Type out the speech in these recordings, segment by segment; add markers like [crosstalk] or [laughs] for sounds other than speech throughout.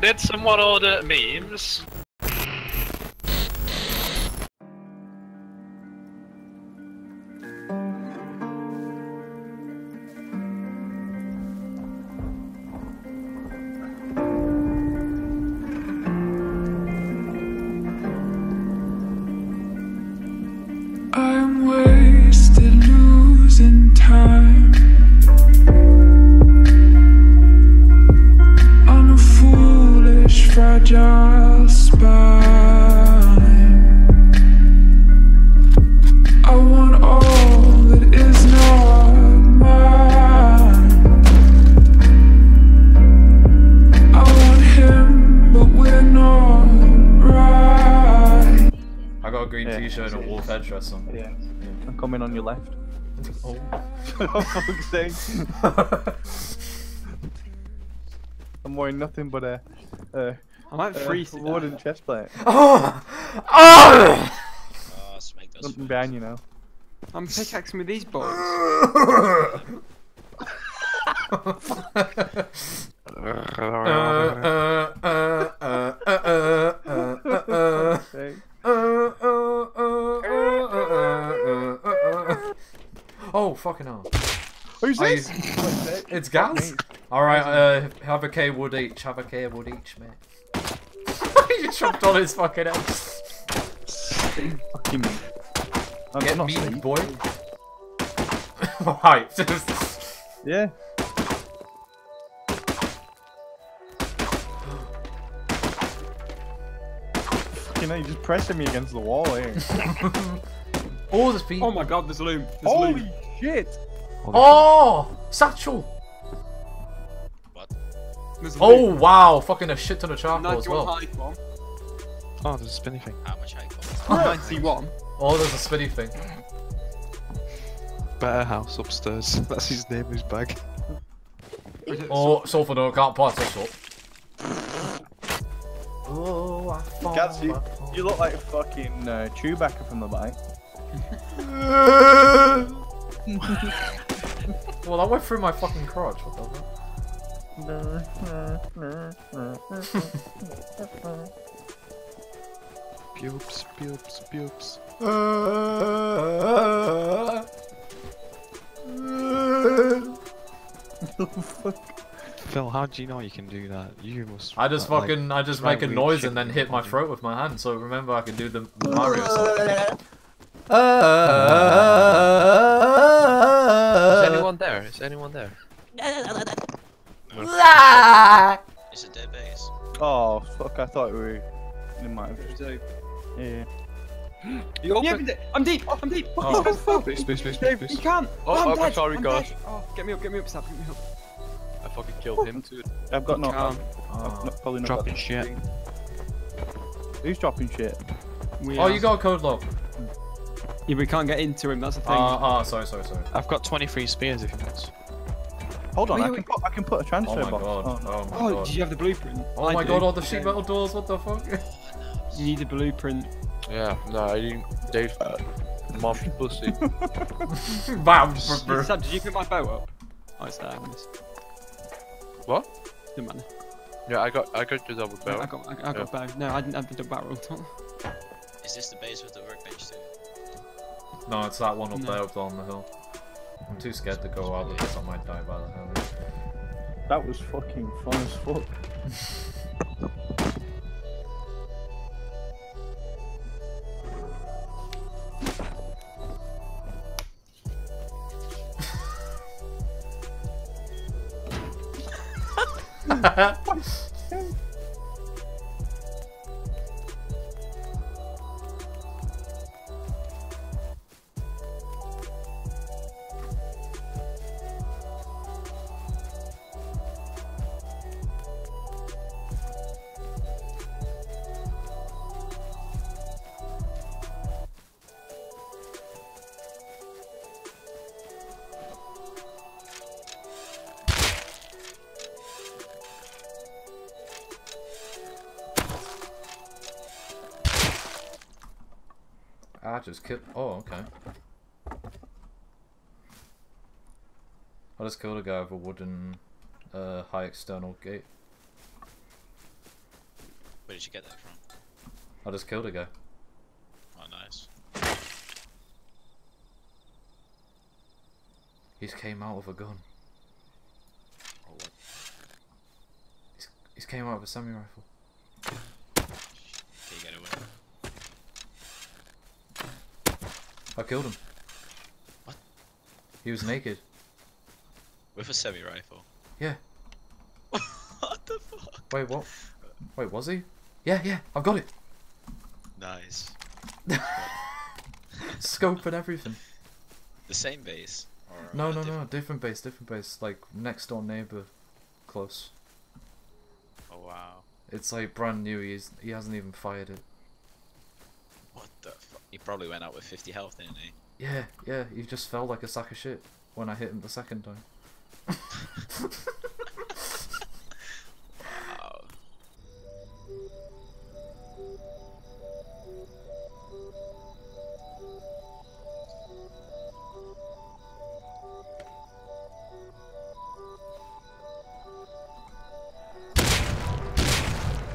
Did someone order memes? On your left. Oh. For fuck's. I'm wearing nothing but a, a, I'm like a freezing. wooden chest plate. [laughs] oh! Oh! Oh, smake those Something fools. behind you now. I'm pickaxing with these boys. Hey. [laughs] [laughs] Uh, uh, uh, Oh, fucking hell. Who's Are this? Fuck's. It's Gaz? Alright, uh, have a K wood each, have a K wood each, mate. [laughs] you chopped on his fucking head. Fucking me. I'm Get not me, asleep. boy. [laughs] Right, Yeah. [laughs] Fucking hell, you're just pressing me against the wall here. Oh, there's people. Oh my god, there's loom. There's Holy loom. shit! Oh! Satchel! There's Oh, loom. wow, fucking a shit ton of charcoal as well. height. Oh, there's a spinny thing. How much I got? [laughs] 91. Oh, there's a spinny thing. Better house upstairs. [laughs] That's his name, his bag. Oh, sulfur no, can't pass this up. Oh, I found you, you look like a fucking uh, Chewbacca from the back. [laughs] well, I went through my fucking crotch. What the fuck? Pubes, pubes, pubes. Phil, how do you know you can do that? You must. I just like, fucking, I just make a noise and then hit my throat with my hand. So remember, I can do the the Mario song. Is uh, anyone there? Is anyone there? Is it their base? Oh, fuck, I thought we were. Never mind. Yeah. [gasps] You opened it. I'm deep. I'm deep. Oh. He's oh, gonna Space, space, space, Dave, space, you can't. Oh, I'm oh, dead. sorry, I'm God. dead. Oh, get me up. Get me up, Stab. Get me up. I fucking killed him too. I've got no. Calm. I've not, oh, probably not Dropping shit. Who's dropping shit? We Oh, are- you got a code lock. Yeah, we can't get into him. That's the thing. Ah, ah, sorry, sorry, sorry. I've got 23 spears if you want. Hold on, Wait, I can put I can put a Oh transfer my box. god. Oh. Oh my oh, god. did you have the blueprint? Oh I my do. god, all the sheet metal doors, what the fuck? [laughs] You need a blueprint. Yeah, no, I didn't. Dave, mom pussy. [laughs] [laughs] Bam! Sab, did you pick my bow up? Oh, it's there. I missed. What? Good man. Yeah, I got, I got the double I barrel. got, I, I got a bow. No, I didn't have the barrel. Is this the base with the workbench too? No, it's that one up No. there up on the hill. I'm too scared to go out because I might die by the hill. That was fucking fun as fuck. [laughs] I just killed. Oh, okay. I just killed a guy with a wooden uh, high external gate. Where did you get that from? I just killed a guy. Oh, nice. He just came out with a gun. Oh, what? He's, he's came out with a semi rifle. Can you get away? I killed him. What? He was naked. With a semi rifle. Yeah. [laughs] what the fuck? Wait, what? Wait, was he? Yeah, yeah, I've got it. Nice. [laughs] Scope and everything. The same base? Or No, a no, no, different- different base, different base. Like next door neighbor, close. Oh wow. It's like brand new. He's he hasn't even fired it. What the fuck? He probably went out with 50 health, didn't he? Yeah, yeah. He just fell like a sack of shit when I hit him the second time. [laughs] Wow.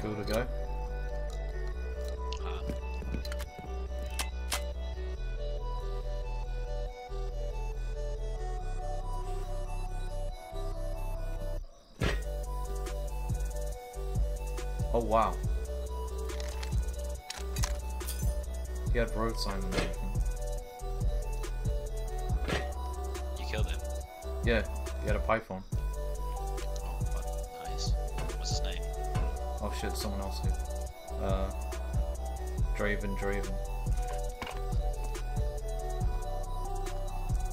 Killed a guy. Wow. He had road sign and everything. You killed him. Yeah, he had a python. Oh, fuck. Nice. What's his name? Oh shit, someone else did. Uh, Draven, Draven.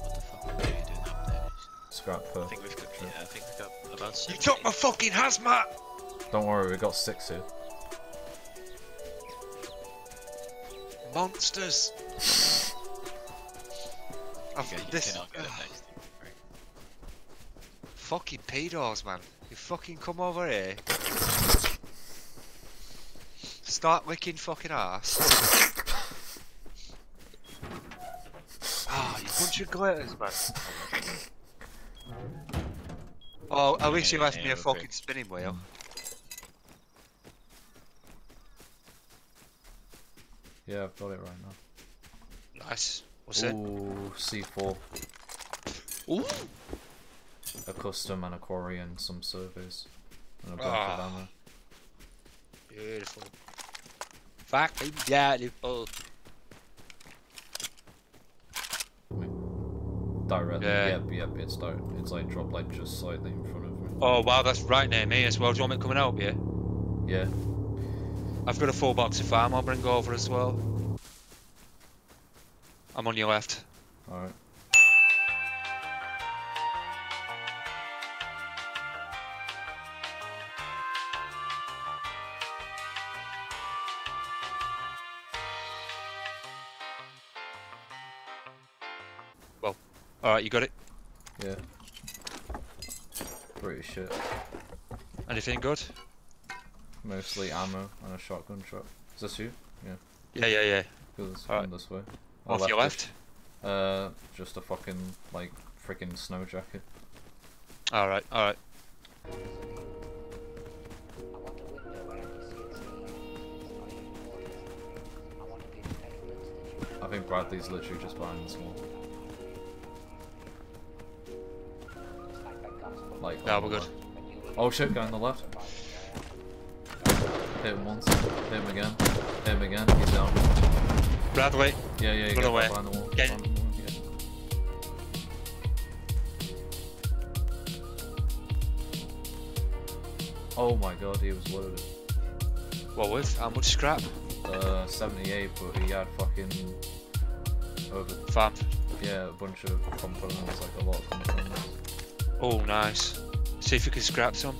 What the fuck are you doing up there? Scrap I think we've got, yeah, I think we've got about You took my fucking hazmat! Don't worry, we got six here. Monsters! [laughs] I've, Okay, you this cannot get it next to. Right. fucking pedos, man. You fucking come over here. Start licking fucking ass. [laughs] Ah, you bunch of glitters, man. Oh, at least you left me a fucking spinning wheel. Yeah, I've got it right now. Nice. What's it? Ooh, C4. Ooh. A custom and a quarry and some surveys. And a bunch of Ah. ammo. Beautiful. Fucking beautiful. Directly. Yeah. Yep, yep, it's direct. It's like drop like just slightly in front of me. Oh wow, that's right near me as well. Do you want me and help you? Yeah. I've got a full box of farm I'll bring over as well. I'm on your left. Alright. Well, alright, you got it? Yeah. Pretty shit. Anything good? Mostly ammo and a shotgun truck. Is this you? Yeah. Yeah, yeah, yeah. Alright. from this way. Off your it. left? Uh, just a fucking like freaking snow jacket. Alright, alright. I think Bradley's literally just behind this wall. Like. Yeah, we're good. left. Oh shit, guy on the left. Hit him once. Hit him again. Hit him again. He's down. Bradley, Yeah, yeah. You Run away. behind the wall. Get- behind the wall, yeah. Oh my god, he was loaded. what with? How much scrap? Uh, 78, but he had fucking over, Farm. yeah, a bunch of components, like a lot of components. Oh, nice. See if you can scrap some.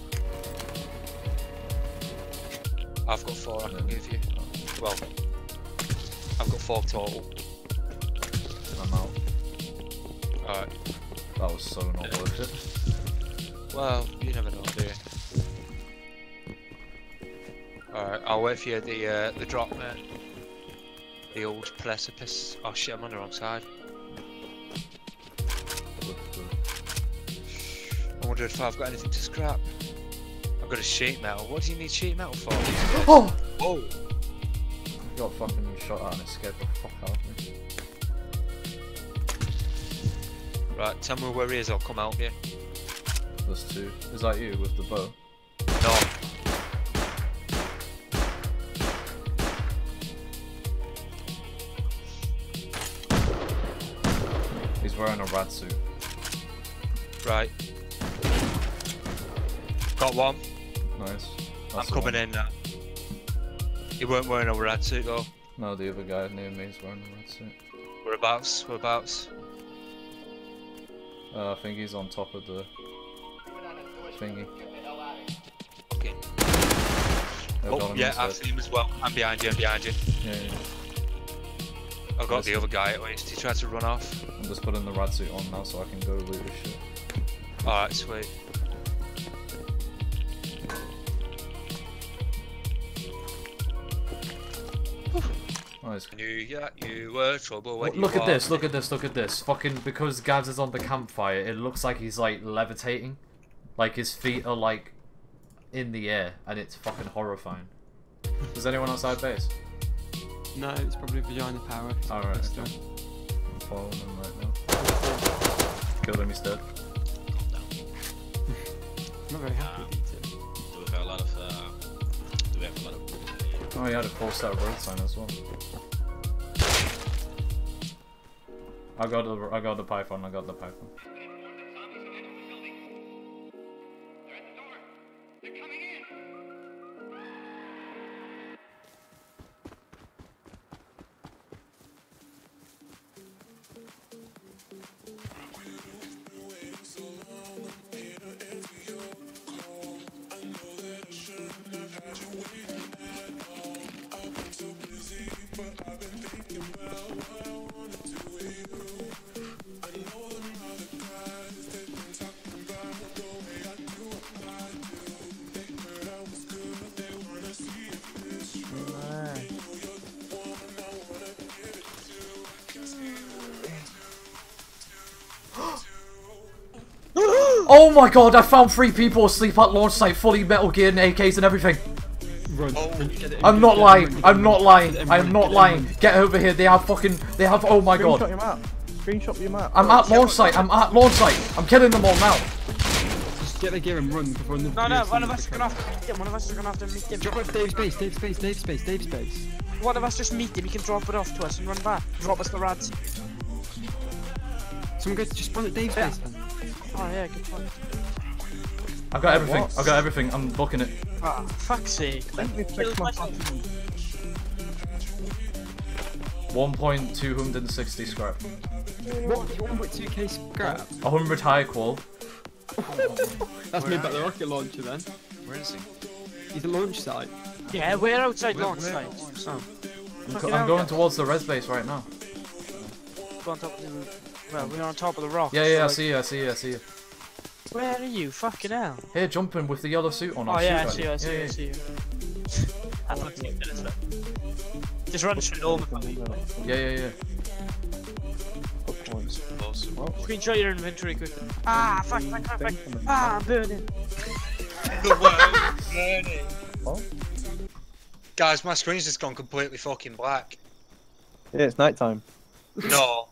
I've got four I can give you. Well, I've got four total. I'm out. Alright. That was so not worth it. Well, you never know, do you? Alright, I'll wait for you at the, uh, the drop, mate. The old precipice. Oh shit, I'm on the wrong side. Good, good. I wonder if I've got anything to scrap. I've got a sheet metal. What do you need sheet metal for? Oh! oh. Whoa! Got fucking shot at and it scared the fuck out of me. Right, tell me where he is. I'll come help you. There's two. Is that you with the bow? No. He's wearing a rad suit. Right. Got one. Nice. I'm coming one. in now. He weren't wearing a red suit though. No, the other guy near me is wearing a red suit. Whereabouts? Whereabouts? Uh, I think he's on top of the thingy. Okay. Oh, yeah. I've seen him as well. I'm behind you, I'm behind you. Yeah, yeah. I got Nice. the other guy at least. He tried to run off. I'm just putting the rad suit on now so I can go loot his shit. Alright, sweet. Nice. Knew that you were trouble when you Look at walked this, look at this, look at this. Fucking, because Gavs is on the campfire, it looks like he's like levitating. Like his feet are like in the air and it's fucking horrifying. Is anyone outside base? No, it's probably vagina power. Alright, Still. okay. I'm following him right now. Killed him, he's dead. [laughs] Not very happy. Oh, he had to full that road sign as well. I got the I got the python. I got the python. Oh my god! I found three people asleep at launch site, fully Metal Gear and AKs and everything. Run. Oh. run, get it, I'm not lying. I'm not lying. I am not lying. Get over here. They have fucking. They have. Oh my Screenshot god. your map. Screenshot your map. I'm at launch site. I'm at launch site. I'm killing them all now. Just get the gear and run before the. No, no, one of us is gonna have to meet him. One of us is gonna have to meet him. Drop it, Dave's base, Dave's base, Dave's base, Dave's base. One of us just meet him. He can drop it off to us and run back. Drop us the rads. Someone go to just run at Dave's Yeah. Base then. Oh yeah, good one. I've got everything. What? I've got everything. I'm booking it. Ah, fuck's sake. Let me fix my fucking... 1.260 scrap. What? You want to put 2k scrap? 100 high qual. That's made by the rocket launcher then. Where is he? He's a launch site. Yeah, we're outside Where- launch where- site. I'm, I'm going towards the res base right now. We're on top of the. Well, we're on top of the rock. Yeah, so, yeah. I see you. I see you. I see you. Where are you? Fucking hell. Here, jumping with the yellow suit on. I'll Oh yeah, I see you. I see you. I see you. I fucking hate. Just run straight over. Yeah, yeah, yeah. Screenshot your inventory quickly. Ah, fuck, fuck, fuck, fuck. Ah, I'm burning. [laughs] The world burning. What? Guys, my screen's just gone completely fucking black. Yeah, it's night time. No. [laughs]